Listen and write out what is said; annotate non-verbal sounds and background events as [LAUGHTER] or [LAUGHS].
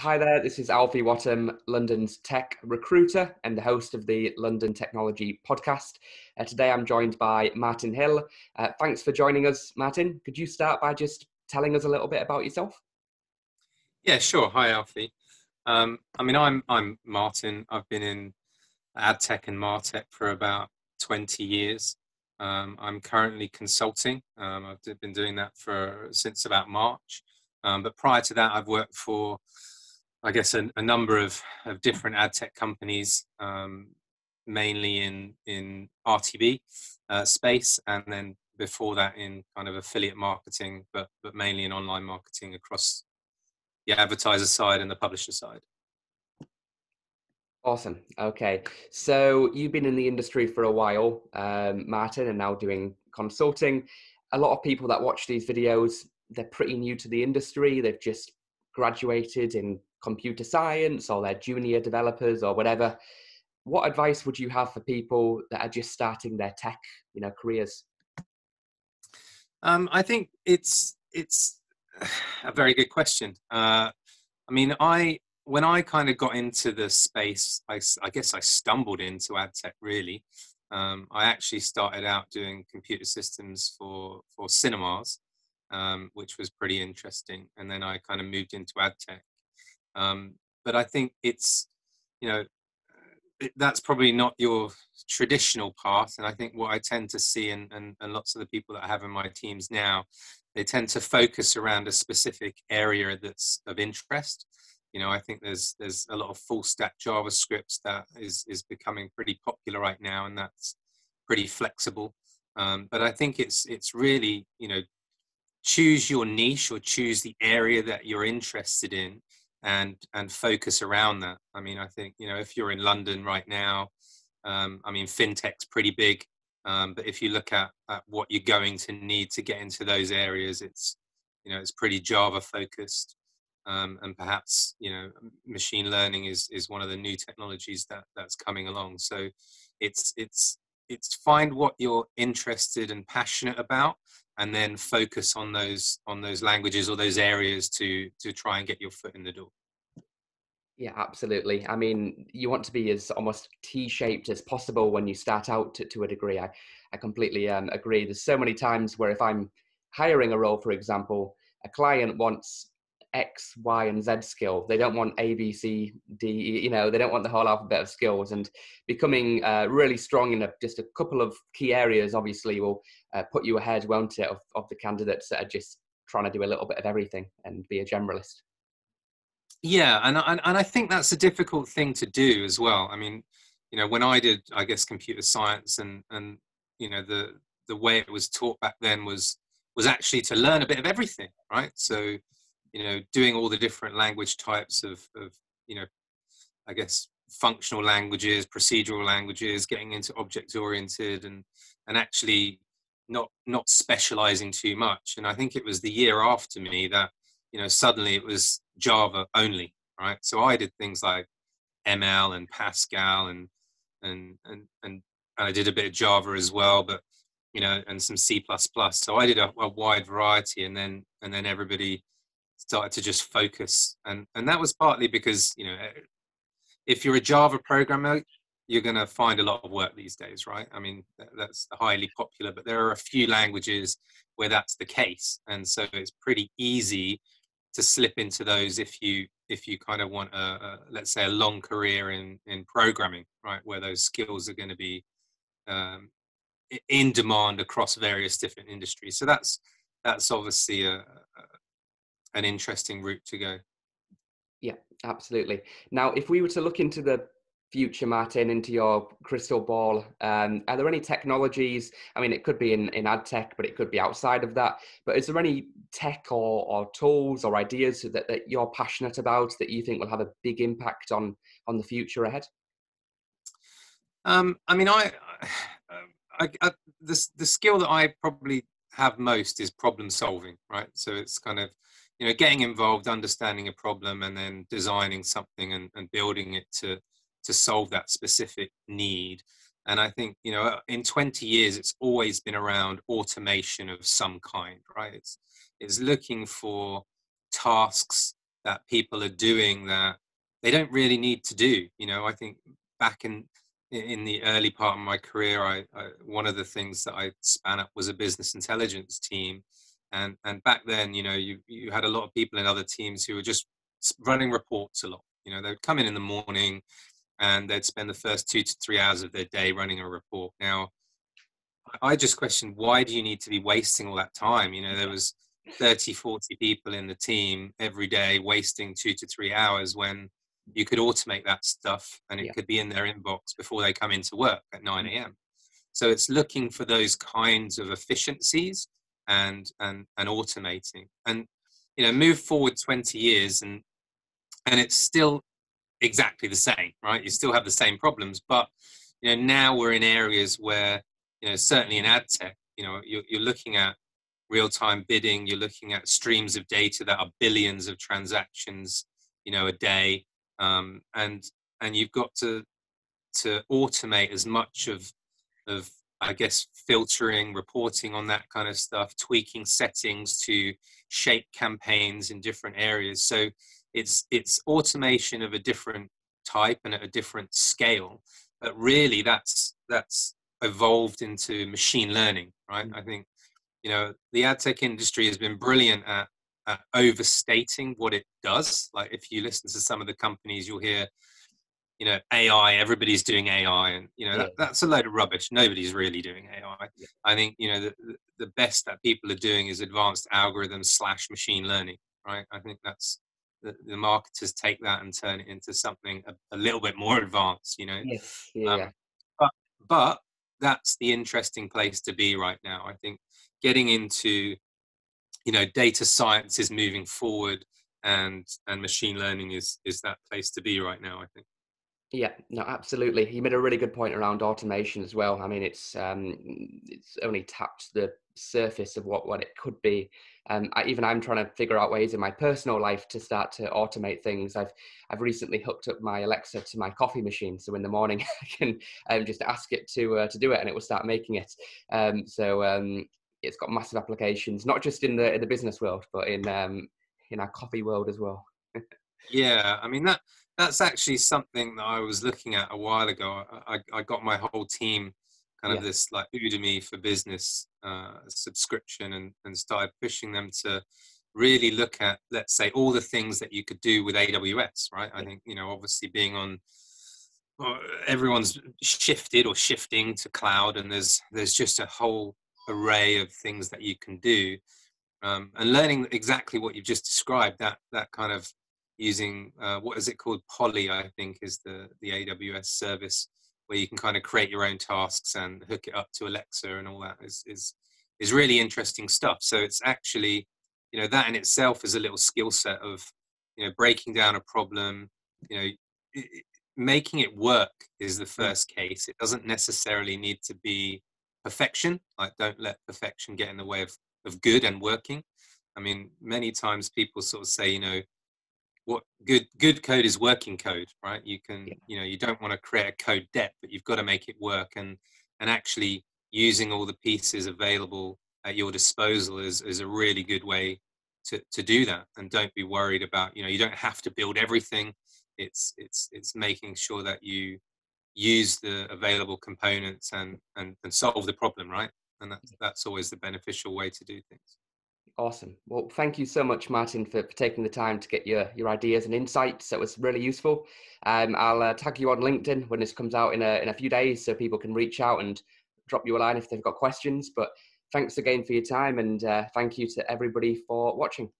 Hi there, this is Alfie Whattam, London's tech recruiter and the host of the London Technology podcast. Uh, today I'm joined by Martin Hill. Uh, thanks for joining us, Martin. Could you start by just telling us a little bit about yourself? Yeah, sure. Hi, Alfie. Um, I mean, I'm I'm Martin. I've been in ad tech and martech for about 20 years. Um, I'm currently consulting. Um, I've been doing that for since about March. Um, but prior to that, I've worked for, I guess, a, a number of, of different ad tech companies, um, mainly in in RTB uh, space, and then before that in kind of affiliate marketing, but but mainly in online marketing across the advertiser side and the publisher side. Awesome. Okay. So you've been in the industry for a while, um, Martin, and now doing consulting. A lot of people that watch these videos, they're pretty new to the industry. They've just graduated in computer science or they're junior developers or whatever. What advice would you have for people that are just starting their tech, you know, careers? Um, I think it's it's a very good question. Uh, I mean, I when I kind of got into the space, I, I guess I stumbled into ad tech really. Um, I actually started out doing computer systems for for cinemas, um, which was pretty interesting, and then I kind of moved into ad tech. Um, but I think it's you know it, that's probably not your traditional path, and I think what I tend to see, and, and and lots of the people that I have in my teams now, they tend to focus around a specific area that's of interest. You know i think there's there's a lot of full stack javascript that is is becoming pretty popular right now and that's pretty flexible. Um, but i think it's it's really you know choose your niche or choose the area that you're interested in and and focus around that. I mean i think you know if you're in london right now um, i mean fintech's pretty big um, but if you look at, at what you're going to need to get into those areas it's you know it's pretty java focused um, and perhaps you know machine learning is is one of the new technologies that that's coming along. So it's it's it's find what you're interested and passionate about and then focus on those on those languages or those areas to to try and get your foot in the door. Yeah absolutely. I mean you want to be as almost t-shaped as possible when you start out to, to a degree. I i completely um, agree. There's so many times where if i'm hiring a role for example a client wants X, Y, and Z skill. They don't want A, B, C, D. You know, they don't want the whole alphabet of skills. And becoming uh, really strong in a, just a couple of key areas, obviously, will uh, put you ahead, won't it, of, of the candidates that are just trying to do a little bit of everything and be a generalist. Yeah, and and, and I think that's a difficult thing to do as well. I mean, you know, when I did, I guess, computer science, and and you know, the the way it was taught back then was was actually to learn a bit of everything, right? So you know doing all the different language types of, of you know i guess functional languages procedural languages getting into object oriented and and actually not not specializing too much. And i think it was the year after me that you know suddenly it was java only right? So i did things like ml and pascal and and and and, i did a bit of java as well but you know and some c++ so i did a, a wide variety and then and then everybody started to just focus. And and that was partly because you know if you're a java programmer you're going to find a lot of work these days right? I mean that's highly popular but there are a few languages where that's the case. And so it's pretty easy to slip into those if you if you kind of want a, a let's say a long career in in programming right? Where those skills are going to be um, in demand across various different industries. So that's that's obviously a, an interesting route to go. Yeah, absolutely. Now, if we were to look into the future, Martin, into your crystal ball, um, are there any technologies? I mean, it could be in, in ad tech, but it could be outside of that. But is there any tech or, or tools or ideas that, that you're passionate about that you think will have a big impact on on the future ahead? Um, I mean, I, I, I, the the skill that I probably have most is problem solving, right? So it's kind of you know getting involved understanding a problem and then designing something and, and building it to to solve that specific need. And i think you know in 20 years it's always been around automation of some kind right? It's it's looking for tasks that people are doing that they don't really need to do. You know, I think back in in the early part of my career, I, I, one of the things that I span up was a business intelligence team, and and back then, you know, you you had a lot of people in other teams who were just running reports a lot. You know, they'd come in in the morning, and they'd spend the first two to three hours of their day running a report. Now, I just questioned why do you need to be wasting all that time? You know, there was 30, 40 people in the team every day wasting two to three hours when you could automate that stuff and it yeah. could be in their inbox before they come into work at 9 a.m. Mm-hmm. So it's looking for those kinds of efficiencies and and and automating. And you know, move forward 20 years and and it's still exactly the same, right? You still have the same problems, but you know, now we're in areas where, you know, certainly in ad tech, you know, you're, you're looking at real-time bidding, you're looking at streams of data that are billions of transactions, you know, a day um, and and you've got to to automate as much of of I guess filtering, reporting on that kind of stuff, tweaking settings to shape campaigns in different areas. So it's it's automation of a different type and at a different scale. But really, that's that's evolved into machine learning, right? Mm-hmm. I think you know the ad tech industry has been brilliant at uh, overstating what it does. Like if you listen to some of the companies, you'll hear, you know, AI. Everybody's doing AI, and you know yeah. that, that's a load of rubbish. Nobody's really doing AI. Yeah. I think you know the the best that people are doing is advanced algorithms slash machine learning. Right. I think that's the, the marketers take that and turn it into something a, a little bit more advanced. You know. Yes. Yeah. Um, but but that's the interesting place to be right now. I think getting into you know data science is moving forward and and machine learning is is that place to be right now i think yeah no absolutely. You made a really good point around automation as well. I mean it's um it's only tapped the surface of what what it could be. Um I, even i'm trying to figure out ways in my personal life to start to automate things. I've i've recently hooked up my alexa to my coffee machine so in the morning [LAUGHS] i can um, just ask it to uh, to do it and it will start making it. Um so um it's got massive applications, not just in the in the business world, but in um, in our coffee world as well. [LAUGHS] yeah, I mean that that's actually something that I was looking at a while ago. I, I got my whole team kind of yeah. this like Udemy for business uh, subscription and, and started pushing them to really look at, let's say, all the things that you could do with AWS, right? I think, you know, obviously being on everyone's shifted or shifting to cloud and there's there's just a whole array of things that you can do um, and learning exactly what you've just described that that kind of using uh, what is it called Polly I think is the the AWS service where you can kind of create your own tasks and hook it up to Alexa and all that is is is really interesting stuff so it's actually you know that in itself is a little skill set of you know breaking down a problem you know it, making it work is the first case it doesn't necessarily need to be perfection. Like, don't let perfection get in the way of, of good and working. I mean, many times people sort of say, you know, what good good code is working code, right? You can, you know, you don't want to create a code debt, but you've got to make it work. And and actually using all the pieces available at your disposal is is a really good way to to do that. And don't be worried about, you know, you don't have to build everything. It's it's it's making sure that you use the available components and, and, and solve the problem, right? And that's, that's always the beneficial way to do things. Awesome. Well, thank you so much, Martin, for, for taking the time to get your, your ideas and insights. That was really useful. Um, I'll uh, tag you on LinkedIn when this comes out in a, in a few days so people can reach out and drop you a line if they've got questions. But thanks again for your time and uh, thank you to everybody for watching.